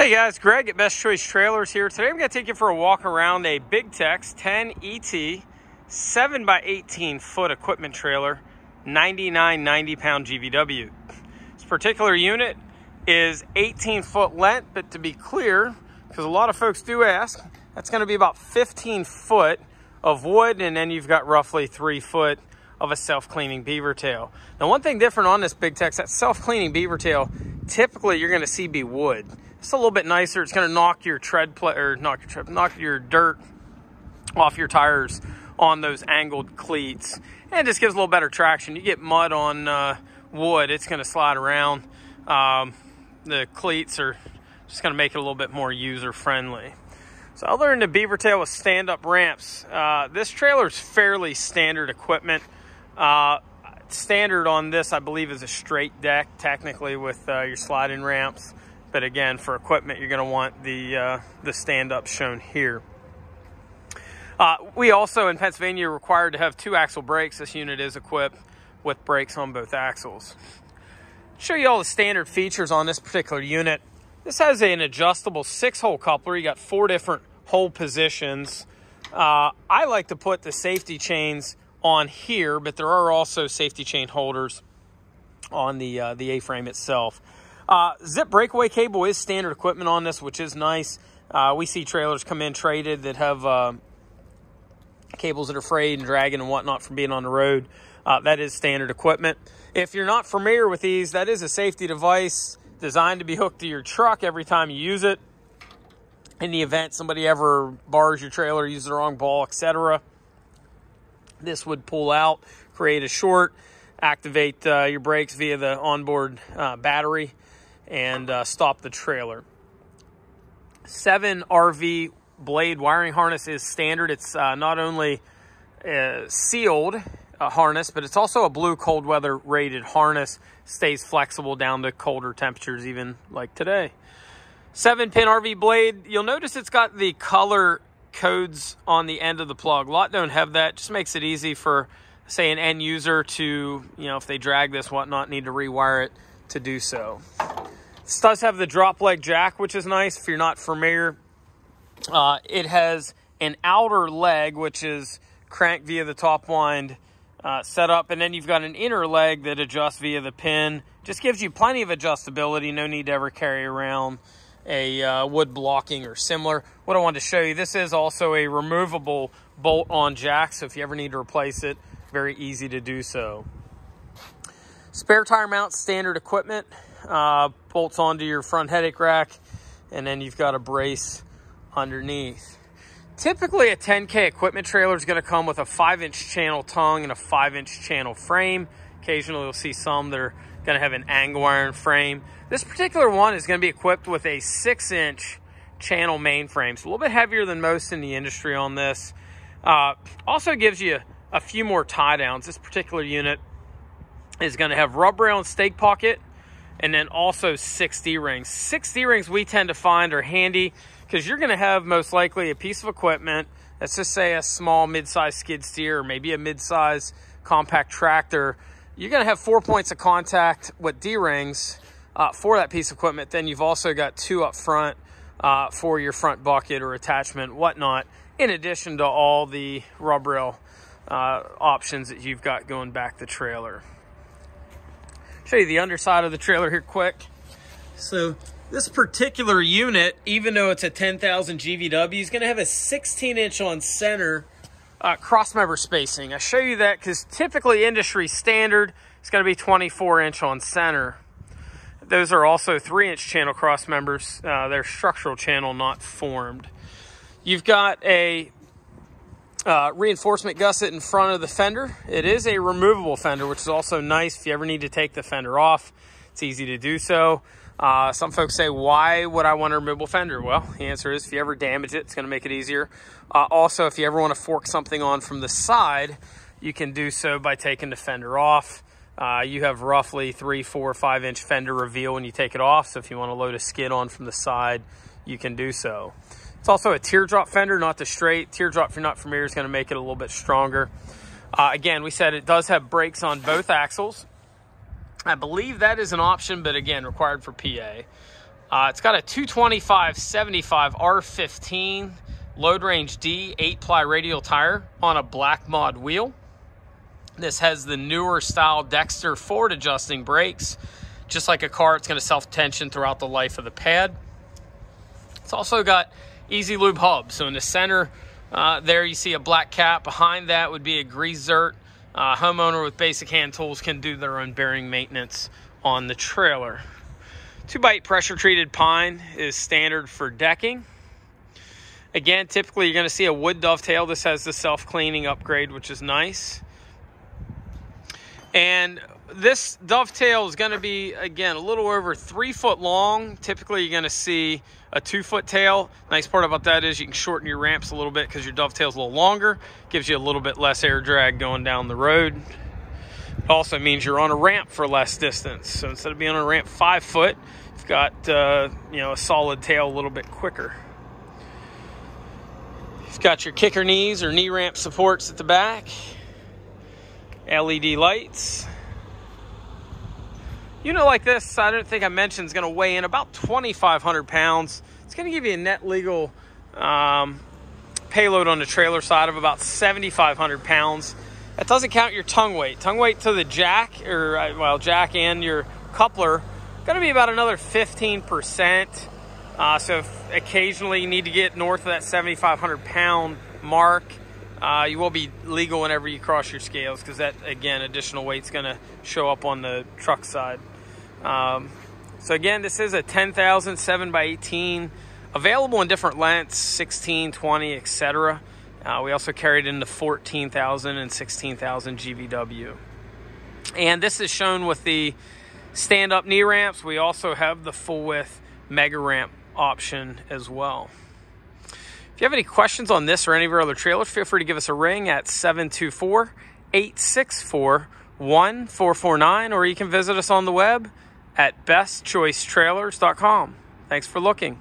Hey guys, Greg at Best Choice Trailers here. Today I'm going to take you for a walk around a Big Tex 10 ET 7 by 18 foot equipment trailer, 99 90 pound GVW. This particular unit is 18 foot length, but to be clear, because a lot of folks do ask, that's going to be about 15 foot of wood, and then you've got roughly three foot of a self-cleaning beaver tail. Now, one thing different on this Big Tex, that self-cleaning beaver tail, typically you're going to see be wood. It's a little bit nicer. It's going to knock your tread or knock your tread, knock your dirt off your tires on those angled cleats, and just gives a little better traction. You get mud on uh, wood, it's going to slide around. Um, the cleats are just going to make it a little bit more user friendly. So other than the beaver tail with stand-up ramps, uh, this trailer is fairly standard equipment. Uh, standard on this, I believe, is a straight deck, technically, with uh, your sliding ramps. But again, for equipment, you're going to want the, uh, the stand-up shown here. Uh, we also, in Pennsylvania, are required to have two axle brakes. This unit is equipped with brakes on both axles. Show you all the standard features on this particular unit. This has an adjustable six-hole coupler. You got four different hole positions. Uh, I like to put the safety chains on here, but there are also safety chain holders on the uh, the A-frame itself. Uh, zip breakaway cable is standard equipment on this, which is nice. Uh, we see trailers come in traded that have uh, cables that are frayed and dragging and whatnot from being on the road. Uh, that is standard equipment. If you're not familiar with these, that is a safety device designed to be hooked to your truck every time you use it. In the event somebody ever bars your trailer, uses the wrong ball, etc., this would pull out, create a short, activate uh, your brakes via the onboard uh, battery, and uh, stop the trailer. Seven RV blade wiring harness is standard. It's uh, not only uh, sealed uh, harness, but it's also a blue cold weather rated harness. Stays flexible down to colder temperatures, even like today. Seven pin RV blade. You'll notice it's got the color codes on the end of the plug. A lot don't have that. Just makes it easy for, say, an end user to, you know, if they drag this, whatnot, need to rewire it to do so. This does have the drop leg jack, which is nice if you're not familiar. Uh, it has an outer leg, which is cranked via the top wind uh, setup, and then you've got an inner leg that adjusts via the pin. Just gives you plenty of adjustability. No need to ever carry around a uh, wood blocking or similar. What I wanted to show you, this is also a removable bolt-on jack, so if you ever need to replace it, very easy to do so. Spare tire mount, standard equipment, uh, bolts onto your front headache rack, and then you've got a brace underneath. Typically, a 10K equipment trailer is going to come with a 5-inch channel tongue and a 5-inch channel frame. Occasionally, you'll see some that are going to have an angle iron frame. This particular one is going to be equipped with a 6-inch channel mainframe. So a little bit heavier than most in the industry on this. Uh, also gives you a few more tie downs. This particular unit is going to have rub rail and stake pocket and then also six D-rings. Six D-rings we tend to find are handy because you're going to have most likely a piece of equipment, let's just say a small mid-size skid steer or maybe a mid-size compact tractor. You're going to have four points of contact with D-rings uh, for that piece of equipment. Then you've also got two up front uh, for your front bucket or attachment, whatnot, in addition to all the rub rail uh, options that you've got going back the trailer. Show you the underside of the trailer here quick. So this particular unit, even though it's a 10,000 GVW, is going to have a 16 inch on center uh, crossmember spacing. I show you that because typically industry standard is going to be 24 inch on center. Those are also three inch channel cross members. Uh, they're structural channel, not formed. You've got a uh, reinforcement gusset in front of the fender. It is a removable fender, which is also nice if you ever need to take the fender off. It's easy to do so. Uh, some folks say, why would I want a removable fender? Well, the answer is if you ever damage it, it's going to make it easier. Uh, also, if you ever want to fork something on from the side, you can do so by taking the fender off. Uh, you have roughly three, four, five inch fender reveal when you take it off. So if you want to load a skid on from the side, you can do so. It's also a teardrop fender, not the straight. Teardrop, if you're not familiar, is going to make it a little bit stronger. Uh, again, we said it does have brakes on both axles. I believe that is an option, but again, required for PA. Uh, it's got a 225 75 R15 load range D 8 ply radial tire on a black mod wheel. This has the newer style Dexter forward adjusting brakes. Just like a car, it's going to self tension throughout the life of the pad. It's also got easy lube hub. So in the center uh, there, you see a black cap. Behind that would be a grease zert. Uh, homeowner with basic hand tools can do their own bearing maintenance on the trailer. 2x8 pressure treated pine is standard for decking. Again, typically you're going to see a wood dovetail. This has the self cleaning upgrade, which is nice. And this dovetail is going to be, again, a little over three foot long. Typically, you're going to see a two foot tail. Nice part about that is you can shorten your ramps a little bit because your dovetail's a little longer. Gives you a little bit less air drag going down the road. It also means you're on a ramp for less distance. So instead of being on a ramp five foot, you've got uh, you know a solid tail a little bit quicker. You've got your kicker knees or knee ramp supports at the back. LED lights. Unit like this, I don't think I mentioned, is going to weigh in about 2,500 pounds. It's going to give you a net legal um, payload on the trailer side of about 7,500 pounds. That doesn't count your tongue weight. Tongue weight to the jack, or uh, well, jack and your coupler, going to be about another 15%. Uh, so occasionally you need to get north of that 7,500 pound mark. Uh, you will be legal whenever you cross your scales because that, again, additional weight is going to show up on the truck side. Um, so again, this is a 10,000 7 by 18 available in different lengths, 16, 20, etc. Uh, we also carried in the 14,000 and 16,000 GVW. And this is shown with the stand-up knee ramps. We also have the full width mega ramp option as well. If you have any questions on this or any of our other trailers, feel free to give us a ring at 724 864 1449, or you can visit us on the web at bestchoicetrailers.com. Thanks for looking.